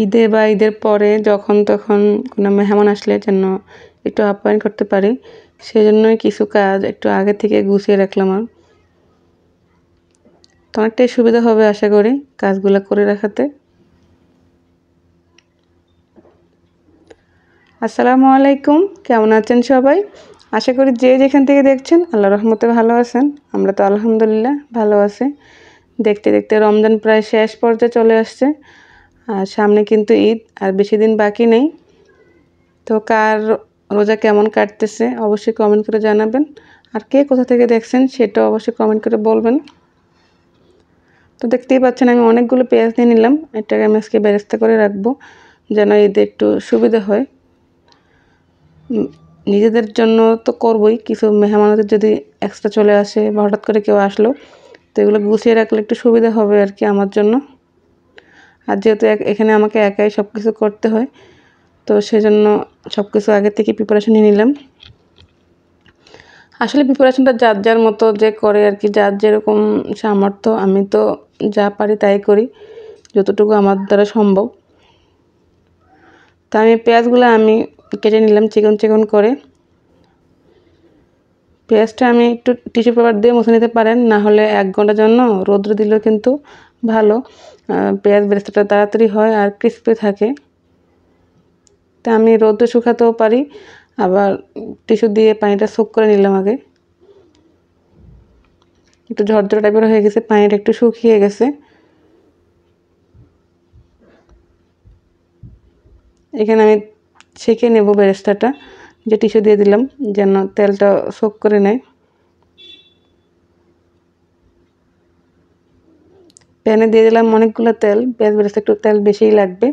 ঈদে বা ঈদের পরে যখন তখন কোনো মেহমান আসলে যেন একটু আপ্যায়ন করতে পারি, সেজন্যই কিছু কাজ একটু আগে থেকে গুছিয়ে রাখলাম আর। তো অনেকটাই সুবিধা হবে আশা করি কাজগুলো করে রাখাতে আসসালামু আলাইকুম, কেমন আছেন সবাই? আশা করি যে যেখান থেকে দেখছেন আল্লাহ রহমতে ভালো আছেন, আমরা তো আলহামদুলিল্লাহ ভালো আছি। দেখতে দেখতে রমজান প্রায় শেষ পর্যায়ে চলে আসছে। আর সামনে কিন্তু ঈদ, আর বেশি দিন বাকি নেই। তো কার রোজা কেমন কাটতেছে অবশ্যই কমেন্ট করে জানাবেন। আর কে কোথা থেকে দেখছেন সেটা অবশ্যই কমেন্ট করে বলবেন। তো দেখতেই পাচ্ছেন আমি অনেকগুলো পেঁয়াজ নিয়ে নিলাম, এটাকে আমি আজকে ব্যবস্থা করে রাখব যেন ঈদে একটু সুবিধা হয়। নিজেদের জন্য তো করবই, কিছু মেহমানদের যদি এক্সট্রা চলে আসে বা হঠাৎ করে কেউ আসলো, তো এগুলো গুছিয়ে রাখলে একটু সুবিধা হবে আর কি আমার জন্য। আর যেহেতু এখানে আমাকে একাই সব কিছু করতে হয়, তো সেজন্য সব কিছু আগে থেকে প্রিপারেশন নিয়ে নিলাম। আসলে প্রিপারেশনটা যার যার মতো যে করে আর কি, যার যেরকম সামর্থ্য, আমি তো যা পারি তাই করি, যতটুকু আমার দ্বারা সম্ভব। তা আমি পেঁয়াজগুলো আমি কেটে নিলাম চিকন চিকন করে। পেঁয়াজটা আমি একটু টিস্যু পেপার দিয়ে মুছে নিতে পারেন, না হলে এক ঘণ্টার জন্য রৌদ্র দিলেও কিন্তু ভালো। পেঁয়াজ বেরেস্তাটা তাড়াতাড়ি হয় আর ক্রিস্পি থাকে। তা আমি রৌদ্র শুকাতেও পারি, আবার টিস্যু দিয়ে পানিটা সোক করে নিলাম আগে। একটু ঝরঝর টাইপের হয়ে গেছে, পানিটা একটু শুকিয়ে গেছে। এখানে আমি ছেঁকে নেব বেরেস্তাটা, যে টিস্যু দিয়ে দিলাম, যেন তেলটা সোক করে নেয়। প্যানে দিয়ে দিলাম অনেকগুলো তেল, পেঁয়াজ বেরেস্তা একটু তেল বেশিই লাগবে।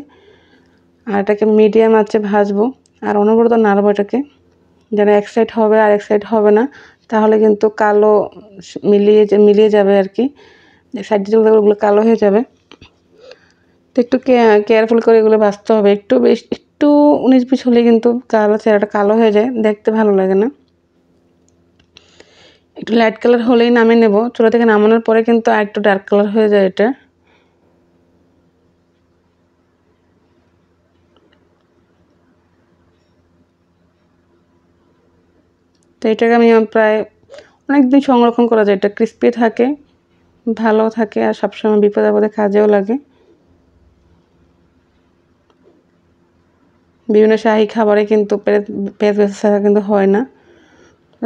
আর এটাকে মিডিয়াম আছে ভাজবো। আর অনবরত নাড়বো এটাকে, যেন এক সাইড হবে আর এক সাইড হবে না। তাহলে কিন্তু কালো মিলিয়ে মিলিয়ে যাবে আর কি। সাইড যেগুলো ওগুলো কালো হয়ে যাবে। তো একটু কেয়ারফুল করে এগুলো ভাজতে হবে। একটু বেশ একটু উনিশ বিশ হলে কিন্তু কালো চেহারাটা কালো হয়ে যায়। দেখতে ভালো লাগে না। একটু লাইট কালার হলেই নামিয়ে নেব। চুলা থেকে নামানোর পরে কিন্তু আর একটু ডার্ক কালার হয়ে যায় এটা। তো এটাকে আমি প্রায় অনেক দিন সংরক্ষণ করা যায়। এটা ক্রিস্পি থাকে, ভালো থাকে আর সবসময় বিপদ আপদে কাজেও লাগে। বিভিন্ন শাহী খাবারে কিন্তু পেঁয়াজ বেঁচে ছাড়া কিন্তু হয় না।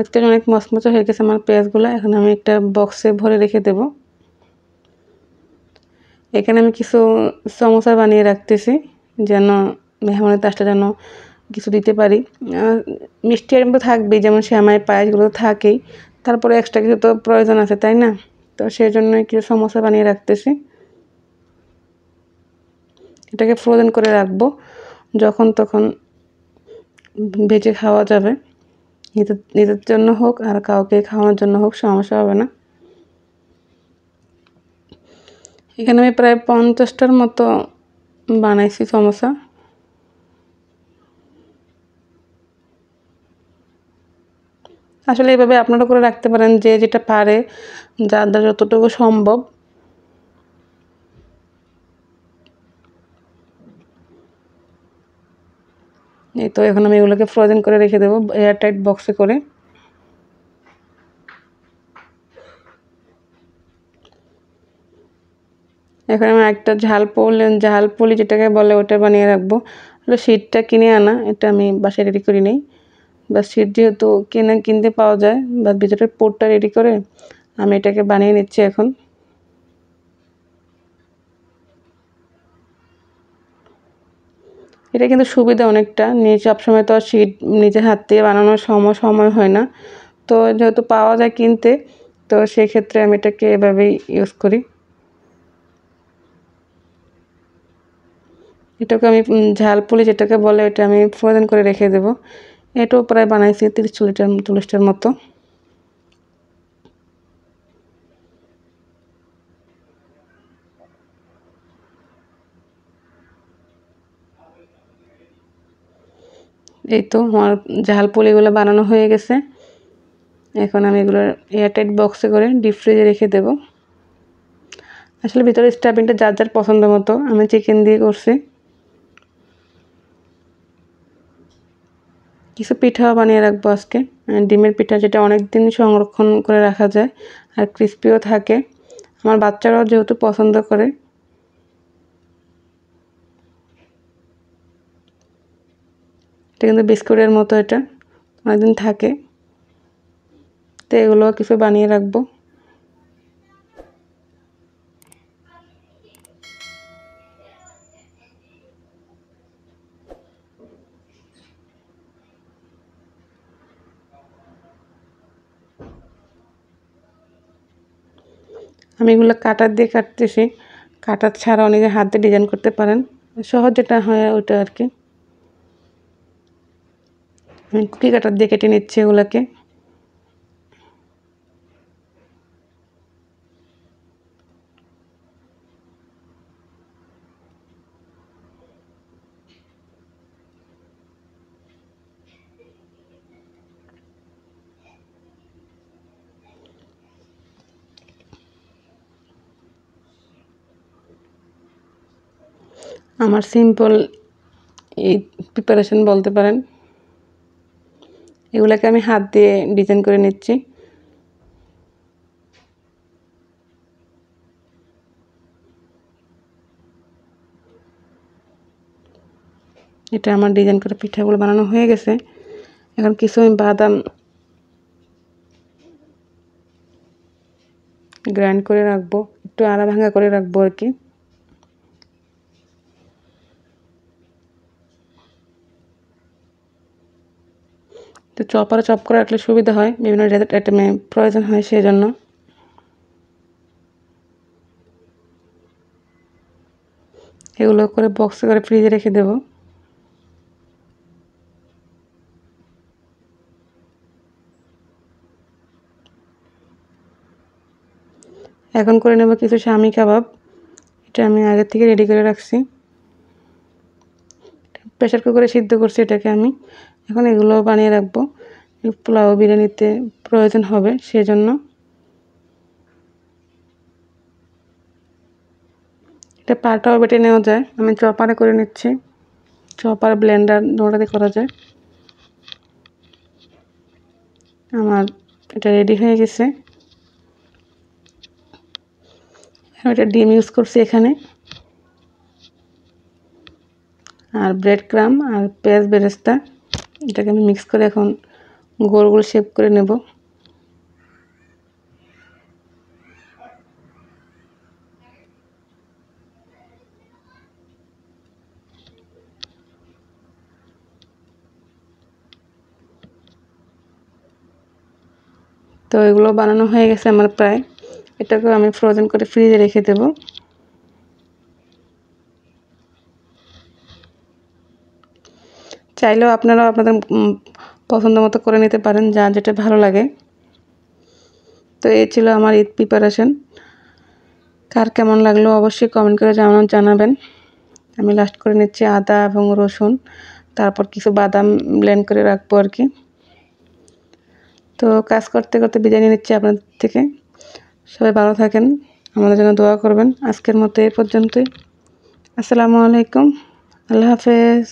আজকে অনেক মচমচা হয়ে গেছে আমার পেঁয়াজগুলো। এখন আমি একটা বক্সে ভরে রেখে দেব। এখানে আমি কিছু সমোসা বানিয়ে রাখতেছি, যেন মেহমানের তাসটা যেন কিছু দিতে পারি। মিষ্টি আইটেম তো থাকবেই, যেমন শ্যামাই পায়েসগুলো থাকেই। তারপরে এক্সট্রা কিছু তো প্রয়োজন আছে, তাই না? তো সেই জন্যই কিছু সমোসা বানিয়ে রাখতেছি। এটাকে ফ্রোজেন করে রাখব, যখন তখন ভেজে খাওয়া যাবে। নিজের জন্য হোক আর কাউকে খাওয়ানোর জন্য হোক, সমস্যা হবে না। এখানে আমি প্রায় পঞ্চাশটার মতো বানাইছি সমস্যা আসলে এভাবে আপনারা করে রাখতে পারেন যে যেটা পারে, যার দ্বারা যতটুকু সম্ভব। এই তো এখন আমি এগুলোকে ফ্রোজেন করে রেখে দেবো, এয়ারটাইট বক্সে করে। এখন আমি একটা ঝাল পোল, ঝাল পুলি যেটাকে বলে ওটা বানিয়ে রাখব। হলো শীতটা কিনে আনা, এটা আমি বাসায় রেডি করি নেই। বা শীত যেহেতু কিনে, কিনতে পাওয়া যায় বা ভিতরের পোটটা রেডি করে আমি এটাকে বানিয়ে নিচ্ছি এখন। এটা কিন্তু সুবিধা অনেকটা। নিয়ে সবসময় তো আর শীত নিজের হাত দিয়ে বানানোর সময় সময় হয় না। তো যেহেতু পাওয়া যায় কিনতে, তো সেক্ষেত্রে আমি এটাকে এভাবেই ইউজ করি। এটাকে আমি ঝাল পুলি যেটাকে বলে এটা আমি ফ্রোজেন করে রেখে দেবো। এটাও প্রায় বানাইছি তিরিশ চল্লিশটার চল্লিশটার মতো। এই তো আমার জাহাল পুলিগুলো বানানো হয়ে গেছে। এখন আমি এগুলো এয়ারটাইট বক্সে করে ডিপ ফ্রিজে রেখে দেব। আসলে ভিতরে স্টাফিংটা যার যার পছন্দ মতো, আমি চিকেন দিয়ে করছি। কিছু পিঠাও বানিয়ে রাখব আজকে। ডিমের পিঠা যেটা অনেক দিন সংরক্ষণ করে রাখা যায়, আর ক্রিস্পিও থাকে। আমার বাচ্চারাও যেহেতু পছন্দ করে এটা কিন্তু বিস্কুটের মতো এটা। অনেকদিন থাকে। তো এগুলো কিছু বানিয়ে রাখব। আমি এগুলো কাটার দিয়ে কাটতেছি। কাটার ছাড়া অনেকে হাত ডিজাইন করতে পারেন। সহজ যেটা হয় ওইটা আর কি। কুকি কাটার দিয়ে কেটে নিচ্ছি এগুলোকে। আমার সিম্পল এই প্রিপারেশন বলতে পারেন। এগুলোকে আমি হাত দিয়ে ডিজাইন করে নিচ্ছি। এটা আমার ডিজাইন করে পিঠাগুলো বানানো হয়ে গেছে। এখন কিছু আমি বাদাম গ্রাইন্ড করে রাখব, একটু আড়া ভাঙা করে রাখব আর কি। তো চপারে চপ করে রাখলে সুবিধা হয়, বিভিন্ন আইটেমে প্রয়োজন হয় সেই জন্য এগুলো করে বক্সে করে ফ্রিজে রেখে দেব। এখন করে নেব কিছু স্বামী কাবাব। এটা আমি আগের থেকে রেডি করে রাখছি। প্রেশার কুকারে সিদ্ধ করছি এটাকে আমি। এখন এগুলো বানিয়ে রাখব। পোলাও বিরিয়ানিতে প্রয়োজন হবে সেজন্য। এটা পাটাও বেটে নেওয়া যায়। আমি চপারে করে নিচ্ছি। চপার ব্লেন্ডার দৌড়াতে করা যায়। আমার এটা রেডি হয়ে গেছে। এটা ডিম ইউজ করছি এখানে। আর ব্রেড ক্রাম আর পেঁয়াজ বেরেস্তা। এটাকে আমি মিক্স করে এখন গোল গোল শেপ করে নেব। তো এগুলো বানানো হয়ে গেছে আমার প্রায়। এটাকেও আমি ফ্রোজেন করে ফ্রিজে রেখে দেবো। চাইলেও আপনারাও আপনাদের পছন্দ মতো করে নিতে পারেন যা যেটা ভালো লাগে। তো এই ছিল আমার ঈদ প্রিপারেশন কার কেমন লাগল অবশ্যই কমেন্ট করে জানানো জানাবেন। আমি লাস্ট করে নিচ্ছি আদা এবং রসুন, তারপর কিছু বাদাম ব্লেন্ড করে রাখব আর কি। তো কাজ করতে করতে বিদায় নিচ্ছি আপনাদের থেকে। সবাই ভালো থাকেন, আমাদের জন্য দোয়া করবেন। আজকের মতো এই পর্যন্তই। আসসালামু আলাইকুম। আল্লাহ হাফেজ।